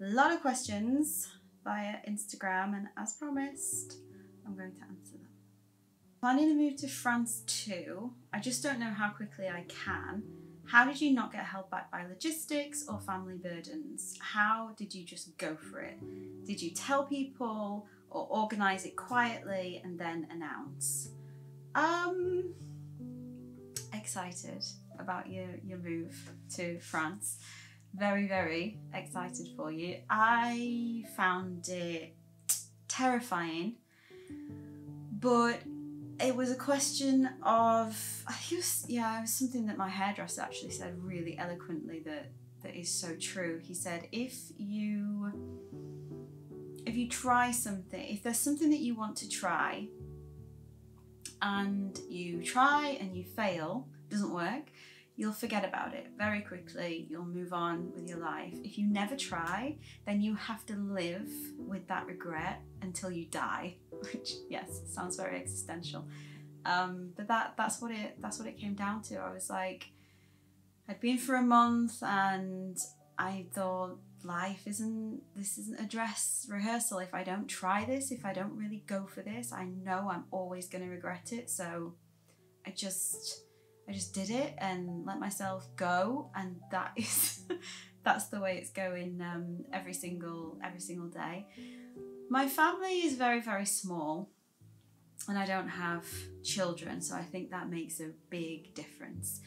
a lot of questions via Instagram, and as promised, I'm going to answer them. Planning to move to France too. I just don't know how quickly I can. How did you not get held back by logistics or family burdens? How did you just go for it? Did you tell people or organize it quietly and then announce? Um, excited about your, your move to France. Very, very excited for you. I found it terrifying, but it was a question of I was, yeah, it was something that my hairdresser actually said really eloquently that that is so true. He said if you if you try something, if there's something that you want to try and you try and you fail, doesn't work, you'll forget about it very quickly. You'll move on with your life. If you never try, then you have to live with that regret until you die, which yes, sounds very existential. Um, but that that's what it that's what it came down to. I was like, I'd been for a month and I thought life isn't this isn't a dress rehearsal. If I don't try this, if I don't really go for this, I know I'm always gonna regret it. So I just I just did it and let myself go, and that is that's the way it's going um, every single every single day. My family is very very small, and I don't have children, so I think that makes a big difference.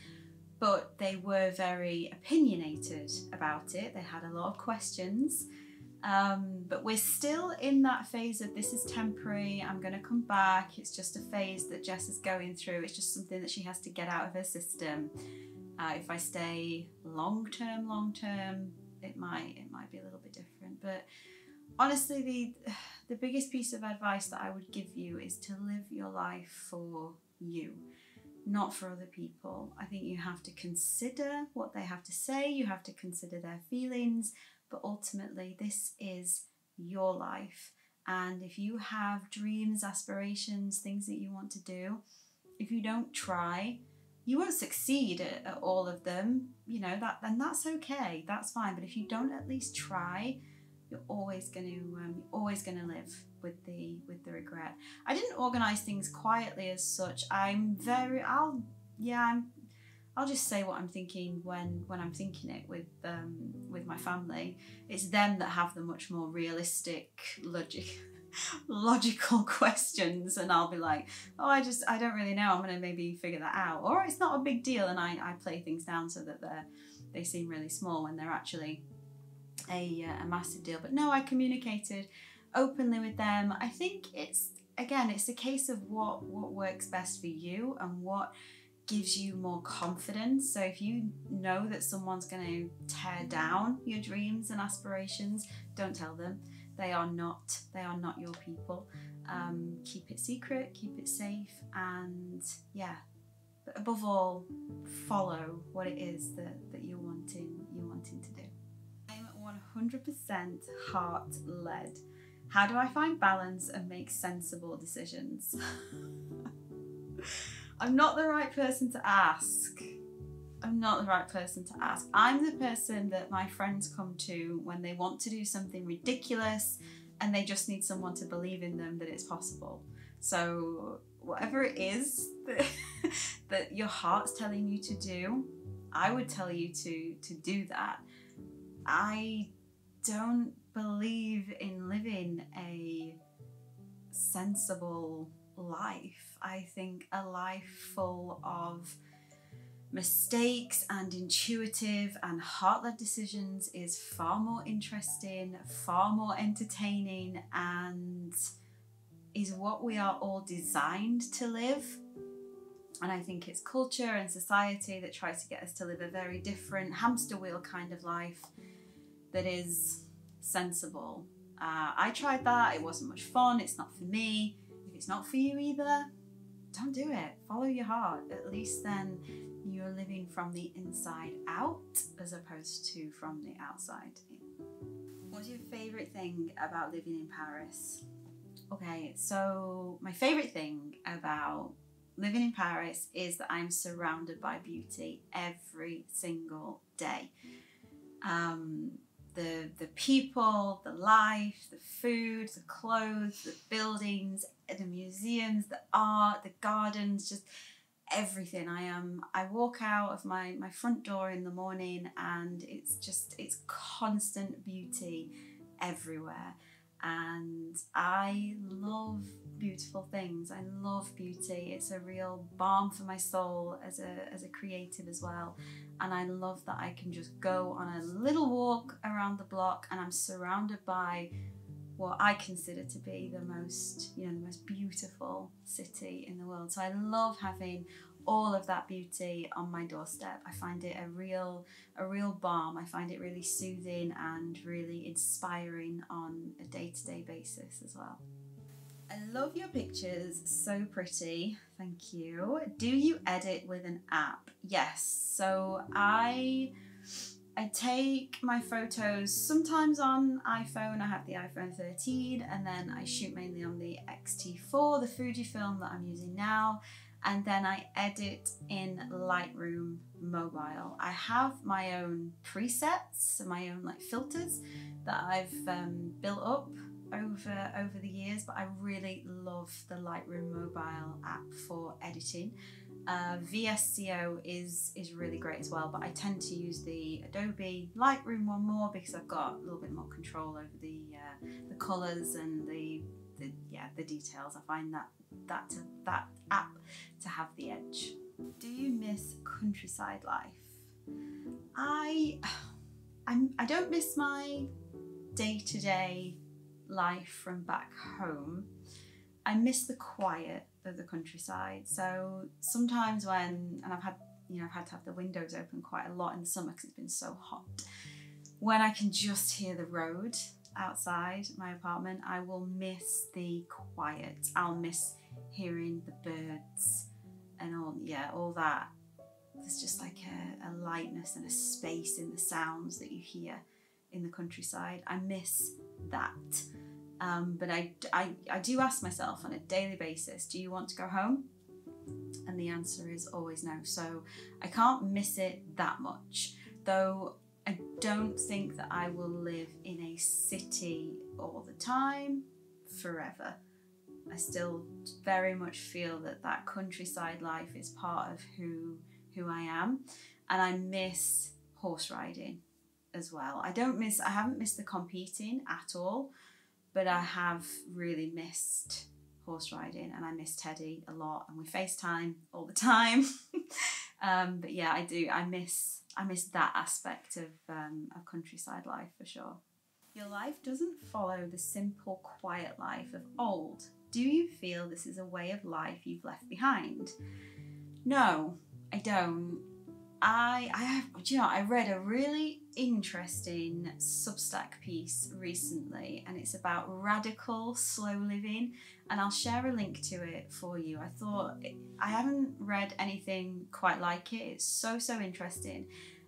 But they were very opinionated about it. They had a lot of questions. Um, but we're still in that phase of this is temporary, I'm going to come back. It's just a phase that Jess is going through. It's just something that she has to get out of her system. Uh, if I stay long term, long term, it might it might be a little bit different. But honestly, the the biggest piece of advice that I would give you is to live your life for you, not for other people. I think you have to consider what they have to say. You have to consider their feelings but ultimately, this is your life. And if you have dreams, aspirations, things that you want to do, if you don't try, you won't succeed at, at all of them. You know that, then that's okay. That's fine. But if you don't at least try, you're always going to um, you're always going to live with the with the regret. I didn't organize things quietly as such. I'm very I'll yeah I'm I'll just say what I'm thinking when when I'm thinking it with um, with my family. It's them that have the much more realistic logic logical questions and I'll be like, oh I just I don't really know, I'm gonna maybe figure that out. Or it's not a big deal and I, I play things down so that they're they seem really small when they're actually a, a massive deal. But no, I communicated openly with them. I think it's again it's a case of what what works best for you and what gives you more confidence. So if you know that someone's going to tear down your dreams and aspirations, don't tell them. They are not. They are not your people. Um, keep it secret. Keep it safe. And yeah, but above all, follow what it is that, that you're wanting you're wanting to do. I'm 100% heart led. How do I find balance and make sensible decisions? I'm not the right person to ask. I'm not the right person to ask. I'm the person that my friends come to when they want to do something ridiculous and they just need someone to believe in them that it's possible. So, whatever it is that, that your heart's telling you to do, I would tell you to to do that. I don't believe in living a sensible life I think a life full of mistakes and intuitive and heart led decisions is far more interesting, far more entertaining, and is what we are all designed to live. And I think it's culture and society that tries to get us to live a very different hamster wheel kind of life that is sensible. Uh, I tried that, it wasn't much fun, it's not for me. It's not for you either, don't do it. Follow your heart. At least then you're living from the inside out as opposed to from the outside. What's your favourite thing about living in Paris? Okay, so my favourite thing about living in Paris is that I'm surrounded by beauty every single day. Um, the the people, the life, the food, the clothes, the buildings, the museums, the art, the gardens, just everything. I am I walk out of my my front door in the morning and it's just it's constant beauty everywhere. And I love beautiful things. I love beauty. It's a real balm for my soul as a as a creative as well. And I love that I can just go on a little walk around the block and I'm surrounded by what I consider to be the most, you know, the most beautiful city in the world. So I love having all of that beauty on my doorstep. I find it a real a real balm. I find it really soothing and really inspiring on a day-to-day basis as well. I love your pictures, so pretty. Thank you. Do you edit with an app? Yes. So I I take my photos sometimes on iPhone. I have the iPhone 13 and then I shoot mainly on the X-T4, the Fujifilm that I'm using now and then I edit in Lightroom mobile. I have my own presets, my own like filters that I've um, built up over over the years, but I really love the Lightroom mobile app for editing. Uh, VSCO is is really great as well, but I tend to use the Adobe Lightroom one more because I've got a little bit more control over the uh, the colors and the, the yeah the details. I find that that to, that app to have the edge. Do you miss countryside life? I I'm I don't miss my day-to-day life from back home. I miss the quiet of the countryside. So sometimes when and I've had you know I've had to have the windows open quite a lot in the summer because it's been so hot. When I can just hear the road outside my apartment, I will miss the quiet. I'll miss hearing the birds and all yeah all that there's just like a, a, lightness and a space in the sounds that you hear in the countryside i miss that um, but I, I, I do ask myself on a daily basis do you want to go home? And the answer is always no. So i can't miss it that much. Though i don't think that i will live in a city all the time forever. I still very much feel that that countryside life is part of who who I am, and I miss horse riding as well. I don't miss I haven't missed the competing at all, but I have really missed horse riding and I miss Teddy a lot and we FaceTime all the time. um, but yeah, I do. I miss I miss that aspect of um, of countryside life for sure. Your life doesn't follow the simple, quiet life of old do you feel this is a way of life you've left behind? No, I don't. I I have you know I read a really interesting Substack piece recently and it's about radical slow living and I'll share a link to it for you. I thought I haven't read anything quite like it. It's so so interesting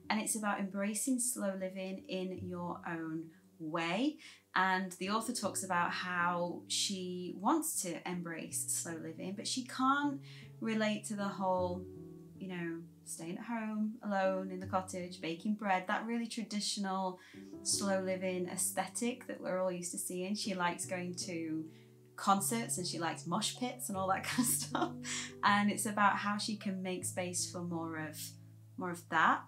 and it's about embracing slow living in your own way and the author talks about how she wants to embrace slow living, but she can't relate to the whole, you know, staying at home alone in the cottage, baking bread, that really traditional slow living aesthetic that we're all used to seeing. She likes going to concerts and she likes mosh pits and all that kind of stuff. And it's about how she can make space for more of more of that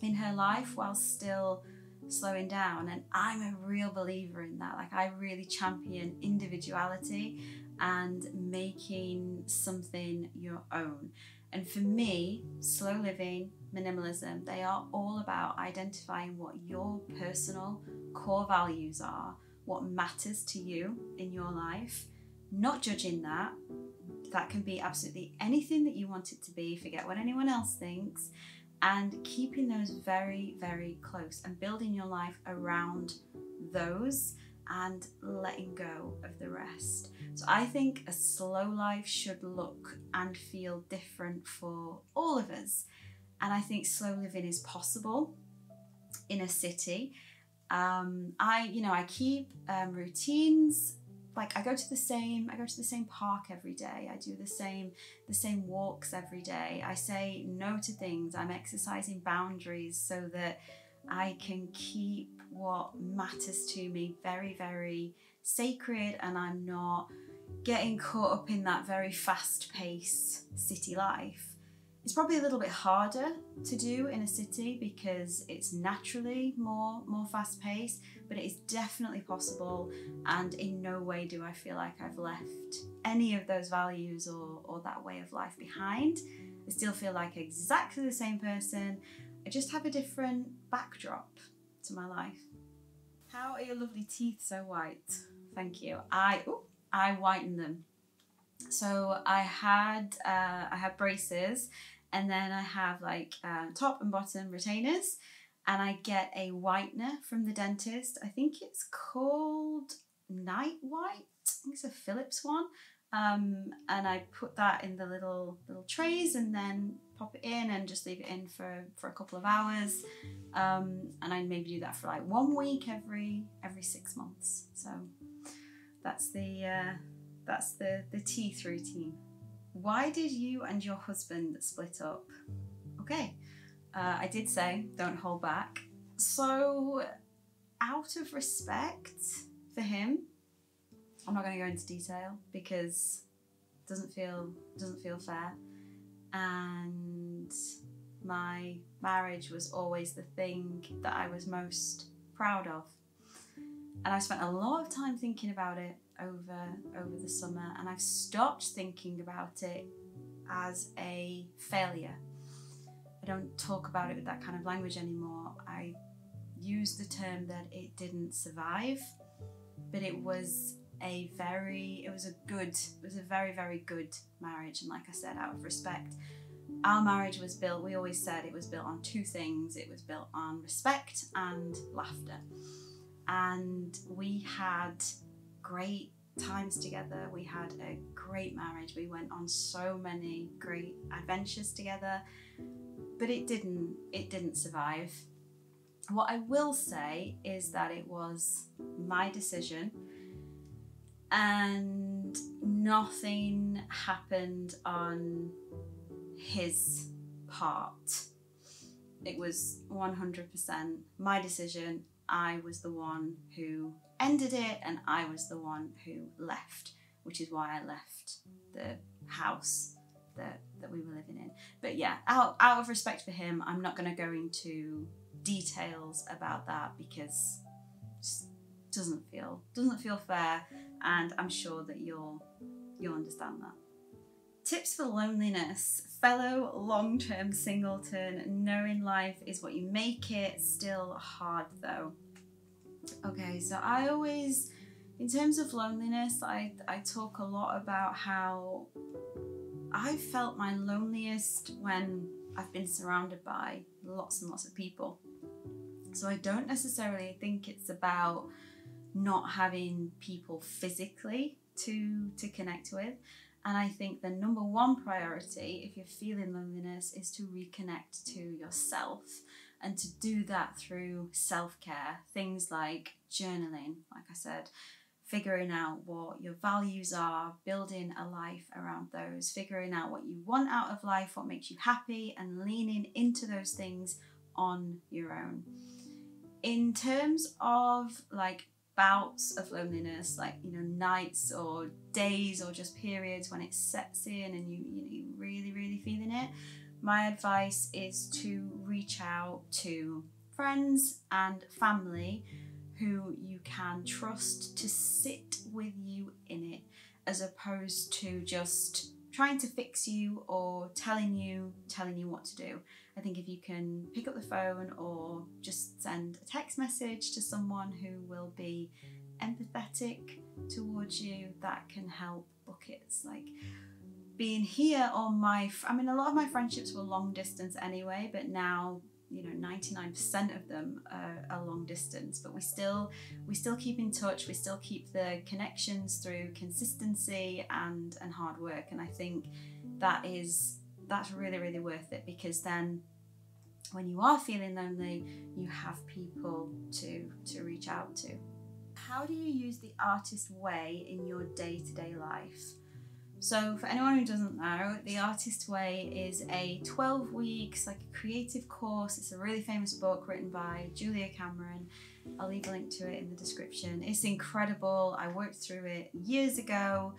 in her life while still slowing down. And I'm a real believer in that. Like, I really champion individuality and making something your own. And for me, slow living, minimalism, they are all about identifying what your personal core values are, what matters to you in your life, not judging that. That can be absolutely anything that you want it to be, forget what anyone else thinks, and keeping those very, very close and building your life around those and letting go of the rest. So I think a slow life should look and feel different for all of us. And I think slow living is possible in a city. Um, I, you know, I keep um, routines like I go to the same I go to the same park every day. I do the same the same walks every day. I say no to things. I'm exercising boundaries so that I can keep what matters to me very very sacred and I'm not getting caught up in that very fast paced city life. It's probably a little bit harder to do in a city because it's naturally more more fast paced, but it is definitely possible and in no way do I feel like I've left any of those values or, or that way of life behind. I still feel like exactly the same person. I just have a different backdrop to my life. How are your lovely teeth so white? Thank you. I ooh, I whiten them. So I had uh, I had braces and then I have like uh, top and bottom retainers and I get a whitener from the dentist. I think it's called NiteWhite. I think it's a Philips one. Um, and I put that in the little little trays and then pop it in and just leave it in for, for a couple of hours. Um, and I maybe do that for like one week every every six months. So that's the uh, that's the the teeth routine. Why did you and your husband split up? Okay, uh, I did say don't hold back. So, out of respect for him, I'm not going to go into detail because it doesn't feel doesn't feel fair. And my marriage was always the thing that I was most proud of. And I spent a lot of time thinking about it over over the summer and I've stopped thinking about it as a failure. I don't talk about it with that kind of language anymore. I use the term that it didn't survive, but it was a very it was a good it was a very very good marriage and like I said out of respect our marriage was built we always said it was built on two things it was built on respect and laughter and we had great times together. We had a great marriage. We went on so many great adventures together, but it didn't it didn't survive. What I will say is that it was my decision and nothing happened on his part. It was 100% my decision. I was the one who ended it and I was the one who left, which is why I left the house that, that we were living in. But yeah, out, out of respect for him, I'm not going to go into details about that because it doesn't feel doesn't feel fair and I'm sure that you'll you'll understand that. Tips for loneliness. Fellow long term singleton, knowing life is what you make it, still hard though. Okay, so I always, in terms of loneliness, I, I talk a lot about how I felt my loneliest when I've been surrounded by lots and lots of people. So I don't necessarily think it's about not having people physically to to connect with. And I think the number one priority, if you're feeling loneliness, is to reconnect to yourself and to do that through self care, things like journaling, like I said, figuring out what your values are, building a life around those, figuring out what you want out of life, what makes you happy, and leaning into those things on your own. In terms of like bouts of loneliness, like you know, nights or days or just periods when it sets in and you you know really really feeling it, my advice is to reach out to friends and family who you can trust to sit with you in it as opposed to just trying to fix you or telling you telling you what to do. I think if you can pick up the phone or just send a text message to someone who will be empathetic towards you, that can help buckets. Like being here on my, I mean, a lot of my friendships were long distance anyway, but now you know 99% of them are, are, long distance but we still we still keep in touch we still keep the connections through consistency and and hard work and i think that is that's really really worth it because then when you are feeling lonely you have people to to reach out to how do you use the artist way in your day to day life? So, for anyone who doesn't know, the Artist Way is a 12 weeks, like a creative course. It's a really famous book written by Julia Cameron. I'll leave a link to it in the description. It's incredible. I worked through it years ago.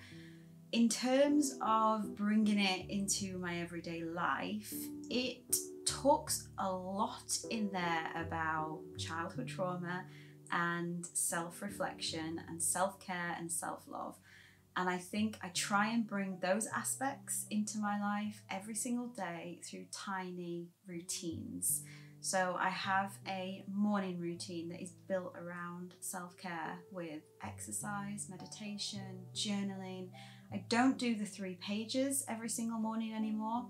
In terms of bringing it into my everyday life, it talks a lot in there about childhood trauma and self reflection and self care and self love. And I think I try and bring those aspects into my life every single day through tiny routines. So I have a morning routine that is built around self care with exercise, meditation, journaling. I don't do the three pages every single morning anymore.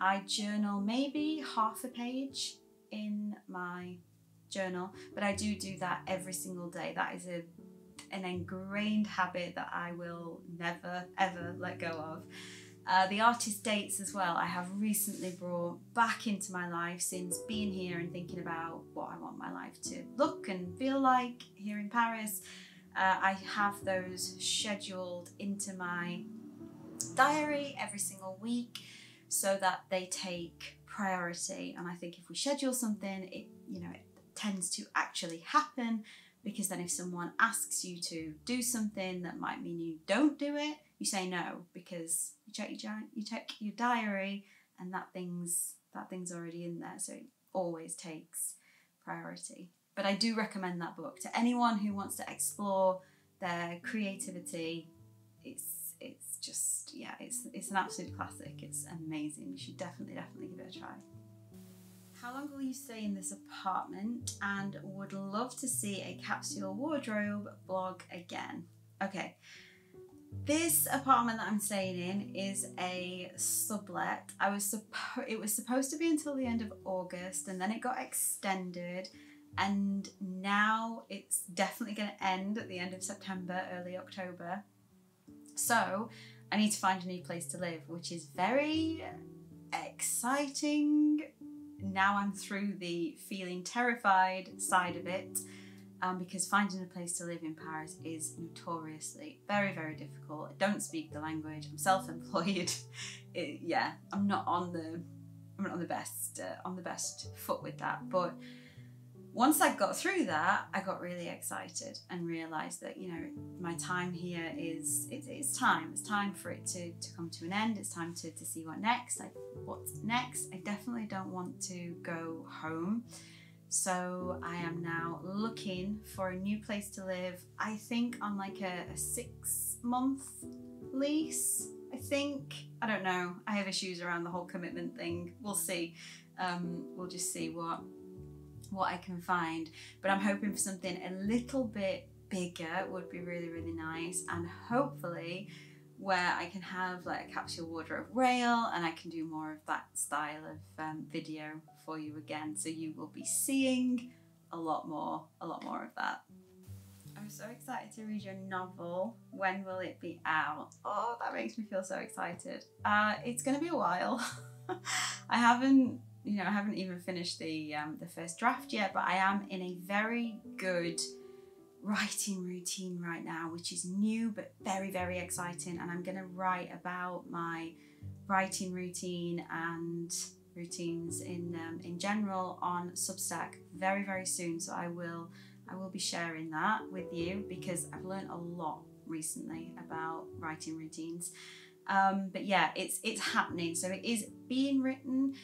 I journal maybe half a page in my journal, but I do do that every single day. That is a an ingrained habit that I will never ever let go of. Uh, the artist dates as well, I have recently brought back into my life since being here and thinking about what I want my life to look and feel like here in Paris. Uh, I have those scheduled into my diary every single week so that they take priority. And I think if we schedule something, it you know it tends to actually happen because then if someone asks you to do something that might mean you don't do it, you say no because you check your you check your diary and that thing's that thing's already in there. So it always takes priority. But I do recommend that book to anyone who wants to explore their creativity. It's it's just yeah, it's it's an absolute classic. It's amazing. You should definitely definitely give it a try. How long will you stay in this apartment? And would love to see a capsule wardrobe blog again. Okay. This apartment that I'm staying in is a sublet. I was suppo- it was supposed to be until the end of August and then it got extended and now it's definitely going to end at the end of September, early October. So, I need to find a new place to live, which is very exciting now I'm through the feeling terrified side of it. Um, because finding a place to live in Paris is notoriously very, very difficult. I don't speak the language. I'm self-employed. Yeah, I'm not on the, I'm not on the best, uh, on the best foot with that. But once I got through that, I got really excited and realised that you know my time here is it, it's time. It's time for it to, to come to an end. It's time to, to see what next. Like what's next? I definitely don't want to go home. So I am now looking for a new place to live. I think on like a, a six month lease. I think I don't know. I have issues around the whole commitment thing. We'll see. Um, we'll just see what what I can find. But I'm hoping for something a little bit bigger would be really, really nice. And hopefully where I can have like a capsule wardrobe rail and I can do more of that style of um, video for you again. So you will be seeing a lot more, a lot more of that. I'm so excited to read your novel. When will it be out? Oh, that makes me feel so excited. Uh, it's going to be a while. I haven't you know, I haven't even finished the um, the first draft yet, but I am in a very good writing routine right now, which is new but very very exciting. And I'm going to write about my writing routine and routines in um, in general on Substack very very soon. So I will I will be sharing that with you because I've learned a lot recently about writing routines. Um, but yeah, it's it's happening. So it is being written.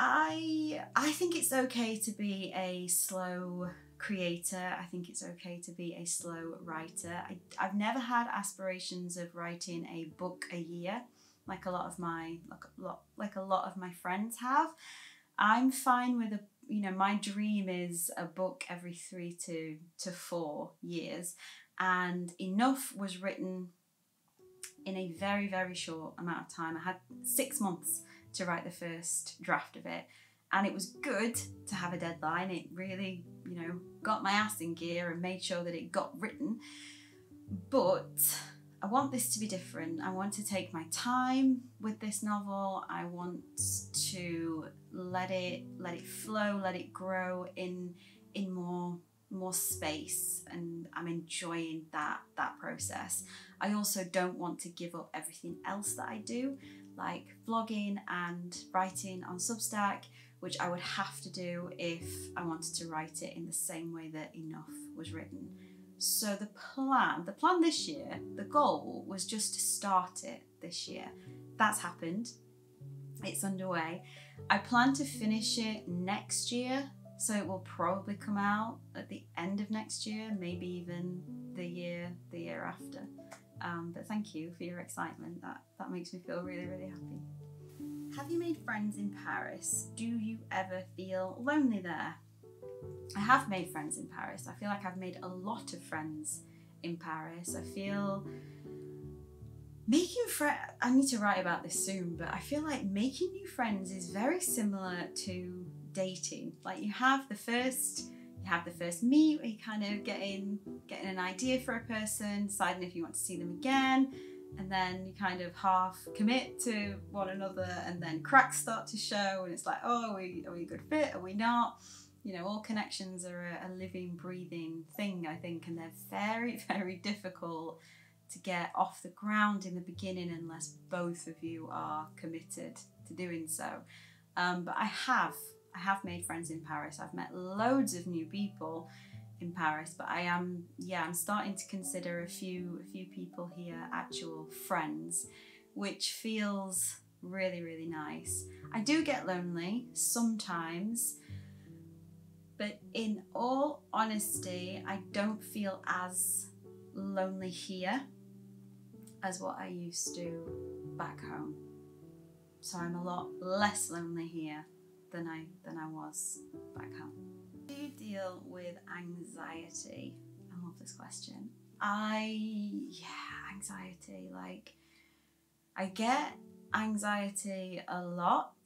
I I think it's okay to be a slow creator. I think it's okay to be a slow writer. I, I've never had aspirations of writing a book a year, like a lot of my like a lot like a lot of my friends have. I'm fine with a you know my dream is a book every three to to four years, and enough was written in a very very short amount of time. I had six months to write the first draft of it. And it was good to have a deadline. It really, you know, got my ass in gear and made sure that it got written. But I want this to be different. I want to take my time with this novel. I want to let it let it flow, let it grow in in more more space and I'm enjoying that that process. I also don't want to give up everything else that I do, like vlogging and writing on Substack, which I would have to do if I wanted to write it in the same way that Enough was written. So the plan, the plan this year, the goal was just to start it this year. That's happened. It's underway. I plan to finish it next year, so it will probably come out at the end of next year, maybe even the year the year after. Um, but thank you for your excitement. That that makes me feel really really happy. Have you made friends in Paris? Do you ever feel lonely there? I have made friends in Paris. I feel like I've made a lot of friends in Paris. I feel making friends, I need to write about this soon, but I feel like making new friends is very similar to dating. Like you have the first have the first meet where you kind of get getting getting an idea for a person, deciding if you want to see them again, and then you kind of half commit to one another and then cracks start to show and it's like, oh, are we, are we a good fit? Are we not? You know, all connections are a, a living, breathing thing, I think, and they're very, very difficult to get off the ground in the beginning unless both of you are committed to doing so. Um, but I have, I have made friends in Paris. I've met loads of new people in Paris, but I am, yeah, I'm starting to consider a few, a few people here actual friends, which feels really, really nice. I do get lonely sometimes, but in all honesty, I don't feel as lonely here as what I used to back home. So I'm a lot less lonely here than I than I was back home. Do you deal with anxiety? I love this question. I yeah, anxiety like I get anxiety a lot.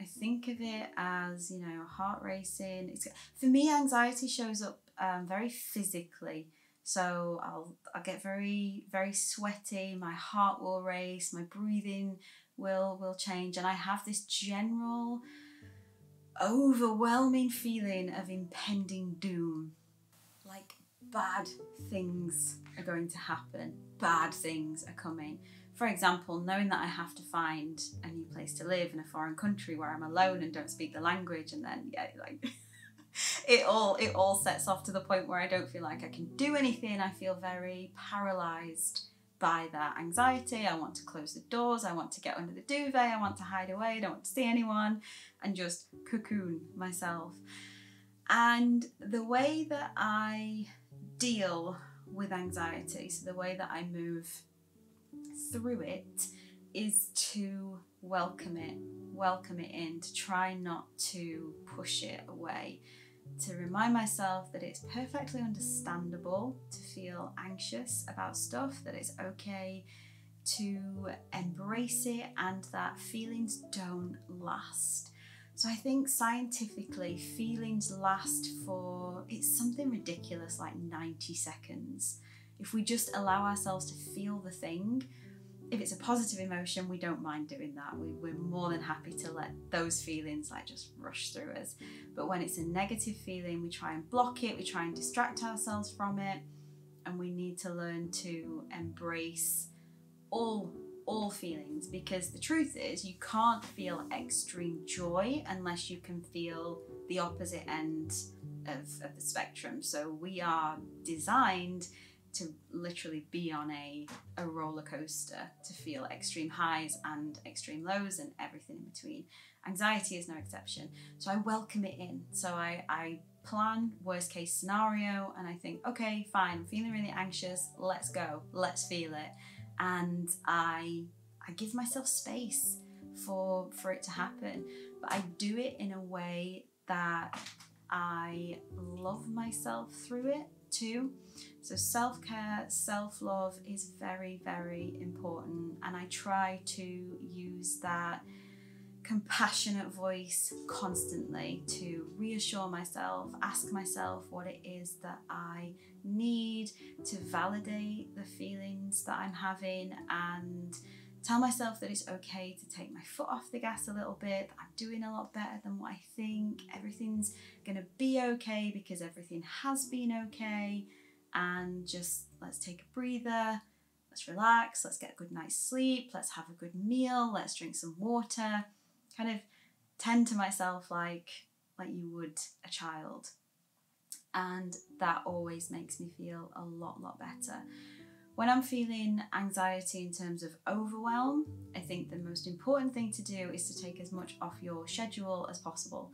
I think of it as, you know, heart racing. It's for me anxiety shows up um, very physically. So I'll I get very very sweaty. My heart will race. My breathing will will change, and I have this general overwhelming feeling of impending doom. Like bad things are going to happen. Bad things are coming. For example, knowing that I have to find a new place to live in a foreign country where I'm alone and don't speak the language, and then yeah, like it all it all sets off to the point where I don't feel like I can do anything. I feel very paralyzed by that anxiety. I want to close the doors. I want to get under the duvet. I want to hide away. I don't want to see anyone and just cocoon myself. And the way that I deal with anxiety, so the way that I move through it, is to welcome it, welcome it in, to try not to push it away to remind myself that it's perfectly understandable to feel anxious about stuff, that it's okay to embrace it, and that feelings don't last. So I think scientifically, feelings last for it's something ridiculous like 90 seconds. If we just allow ourselves to feel the thing, if it's a positive emotion, we don't mind doing that. We, we're more than happy to let those feelings like just rush through us. But when it's a negative feeling, we try and block it, we try and distract ourselves from it, and we need to learn to embrace all all feelings because the truth is you can't feel extreme joy unless you can feel the opposite end of, of the spectrum. So we are designed to literally be on a, a roller coaster to feel extreme highs and extreme lows and everything in between. Anxiety is no exception. So I welcome it in. So I, I plan worst case scenario and I think, okay, fine, I'm feeling really anxious, let's go, let's feel it. And I I give myself space for for it to happen. But I do it in a way that I love myself through it too. So, self care, self love is very, very important, and I try to use that compassionate voice constantly to reassure myself, ask myself what it is that I need to validate the feelings that I'm having and tell myself that it's okay to take my foot off the gas a little bit, I'm doing a lot better than what I think, everything's gonna be okay because everything has been okay, and just let's take a breather, let's relax, let's get a good night's sleep, let's have a good meal, let's drink some water, kind of tend to myself like like you would a child. And that always makes me feel a lot, lot better. When I'm feeling anxiety in terms of overwhelm, I think the most important thing to do is to take as much off your schedule as possible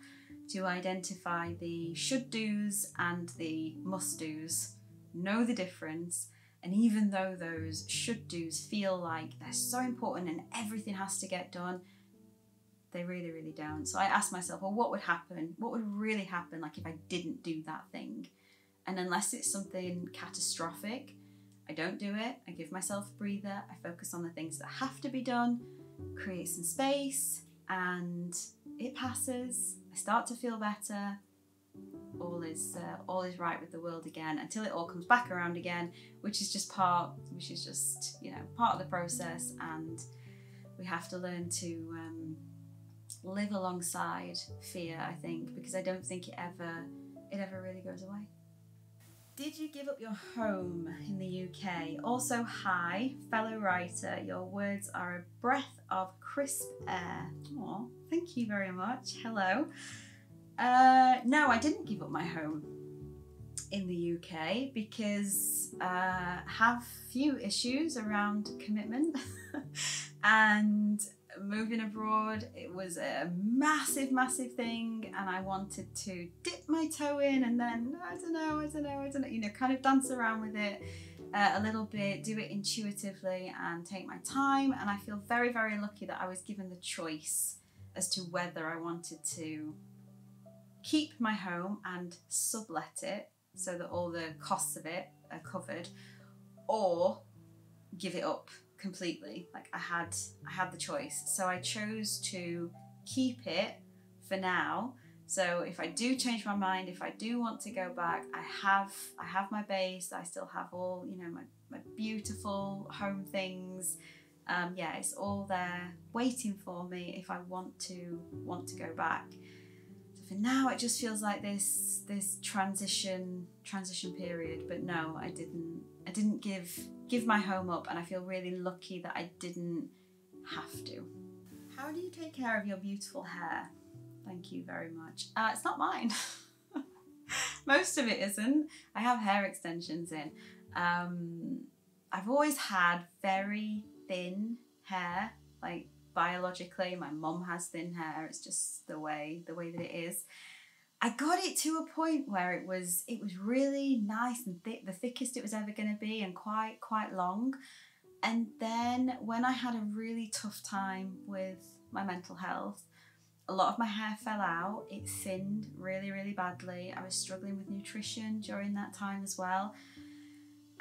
to identify the should do's and the must do's, know the difference, and even though those should do's feel like they're so important and everything has to get done, they really, really don't. So I ask myself, well, what would happen? What would really happen like if I didn't do that thing? And unless it's something catastrophic, I don't do it. I give myself a breather. I focus on the things that have to be done, create some space, and it passes. I start to feel better. All is uh, all is right with the world again until it all comes back around again, which is just part, which is just you know part of the process, and we have to learn to um, live alongside fear. I think because I don't think it ever it ever really goes away. Did you give up your home in the UK? Also, hi, fellow writer. Your words are a breath of crisp air. Oh, thank you very much. Hello. Uh, no, I didn't give up my home in the UK because uh, have few issues around commitment and moving abroad it was a massive massive thing and i wanted to dip my toe in and then i don't know i don't know i don't know you know kind of dance around with it uh, a little bit do it intuitively and take my time and i feel very very lucky that i was given the choice as to whether i wanted to keep my home and sublet it so that all the costs of it are covered or give it up completely. Like I had I had the choice. So I chose to keep it for now. So if I do change my mind, if I do want to go back, I have I have my base, I still have all, you know, my, my beautiful home things. Um, yeah, it's all there waiting for me if I want to want to go back. Now it just feels like this this transition transition period, but no, I didn't I didn't give give my home up and I feel really lucky that I didn't have to. How do you take care of your beautiful hair? Thank you very much. Uh, it's not mine. Most of it isn't. I have hair extensions in. Um, I've always had very thin hair, like biologically. My mom has thin hair. It's just the way the way that it is. I got it to a point where it was it was really nice and thick, the thickest it was ever going to be, and quite quite long. And then when I had a really tough time with my mental health, a lot of my hair fell out. It thinned really really badly. I was struggling with nutrition during that time as well.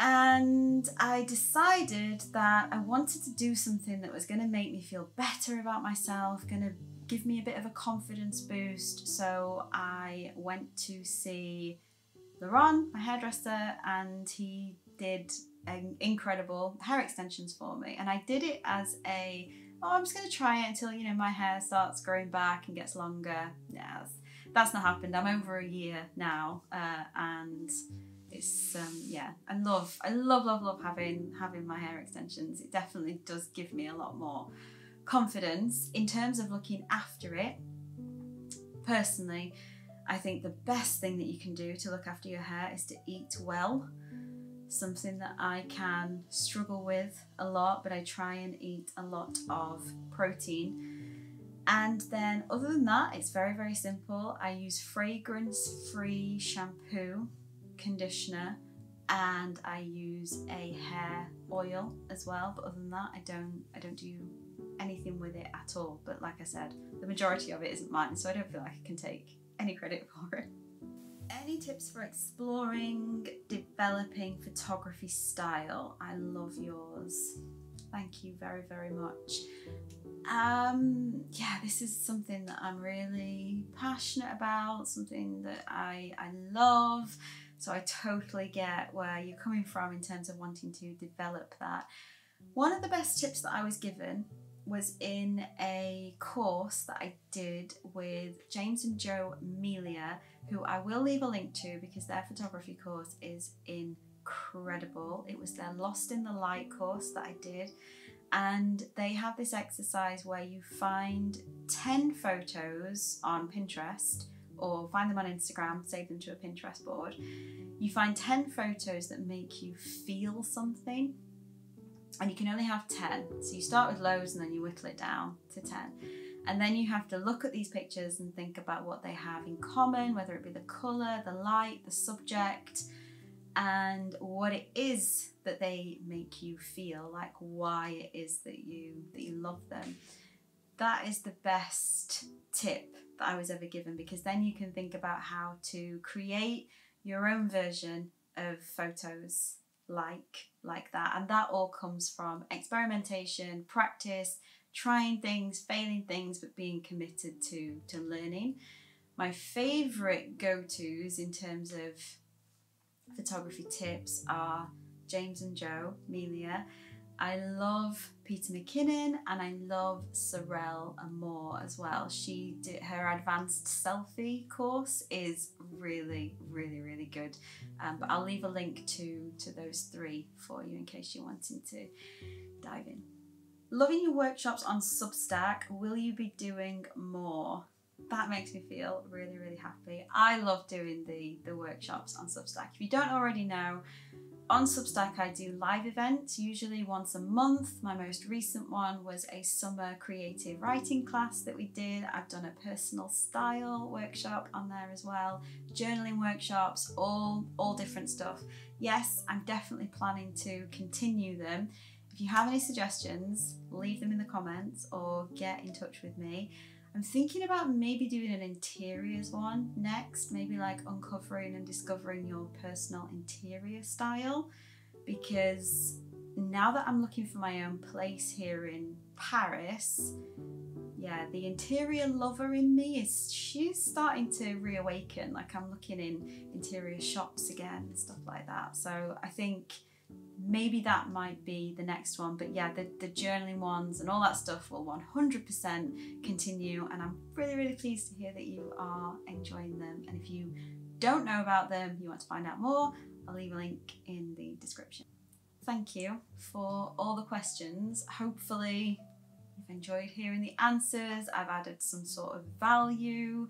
And I decided that I wanted to do something that was going to make me feel better about myself, going to give me a bit of a confidence boost. So I went to see Laurent, my hairdresser, and he did incredible hair extensions for me. And I did it as a, oh, I'm just going to try it until, you know, my hair starts growing back and gets longer. That's, that's not happened. I'm over a year now. Uh, and it's um yeah i love i love love love having having my hair extensions it definitely does give me a lot more confidence in terms of looking after it, personally, I think the best thing that you can do to look after your hair is to eat well. Something that I can struggle with a lot, but I try and eat a lot of protein. And then, other than that, it's very, very simple. I use fragrance free shampoo, conditioner, and I use a hair oil as well. But other than that, I don't I don't do anything with it at all. But like I said, the majority of it isn't mine, so I don't feel like I can take any credit for it. Any tips for exploring, developing photography style? I love yours. Thank you very, very much. Um, yeah, this is something that I'm really passionate about, something that I, I love. So I totally get where you're coming from in terms of wanting to develop that. One of the best tips that I was given was in a course that I did with James and Joe Melia, who I will leave a link to because their photography course is incredible. It was their Lost in the Light course that I did. And they have this exercise where you find 10 photos on Pinterest or find them on Instagram, save them to a Pinterest board. You find 10 photos that make you feel something and you can only have 10. So you start with loads and then you whittle it down to 10. And then you have to look at these pictures and think about what they have in common, whether it be the colour, the light, the subject, and what it is that they make you feel, like why it is that you that you love them. That is the best tip that I was ever given because then you can think about how to create your own version of photos like like that. And that all comes from experimentation practice trying things failing things but being committed to to learning. My favorite go-to's in terms of photography tips are james and Joe melia I love Peter McKinnon and I love Sorelle Amore as well. She did her advanced selfie course is really, really, really good. Um, but I'll leave a link to to those three for you in case you're wanting to dive in. Loving your workshops on Substack. Will you be doing more? That makes me feel really, really happy. I love doing the the workshops on Substack. If you don't already know, on Substack, I do live events, usually once a month. My most recent one was a summer creative writing class that we did. I've done a personal style workshop on there as well, journaling workshops, all, all different stuff. Yes, I'm definitely planning to continue them. If you have any suggestions, leave them in the comments or get in touch with me. I'm thinking about maybe doing an interiors one next, maybe like uncovering and discovering your personal interior style because now that I'm looking for my own place here in Paris, yeah, the interior lover in me is she's starting to reawaken. Like I'm looking in interior shops again and stuff like that. So I think maybe that might be the next one. But yeah, the, the journaling ones and all that stuff will 100% continue. And I'm really, really pleased to hear that you are enjoying them. And if you don't know about them, you want to find out more, I'll leave a link in the description. Thank you for all the questions. Hopefully, you've enjoyed hearing the answers. I've added some sort of value.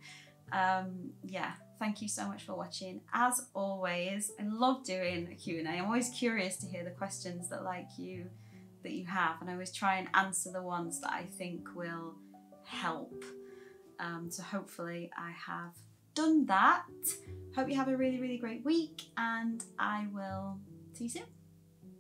Um, yeah, thank you so much for watching. As always, I love doing a Q&A. I'm always curious to hear the questions that like you that you have and I always try and answer the ones that I think will help. Um, so hopefully I have done that. Hope you have a really, really great week and I will see you soon.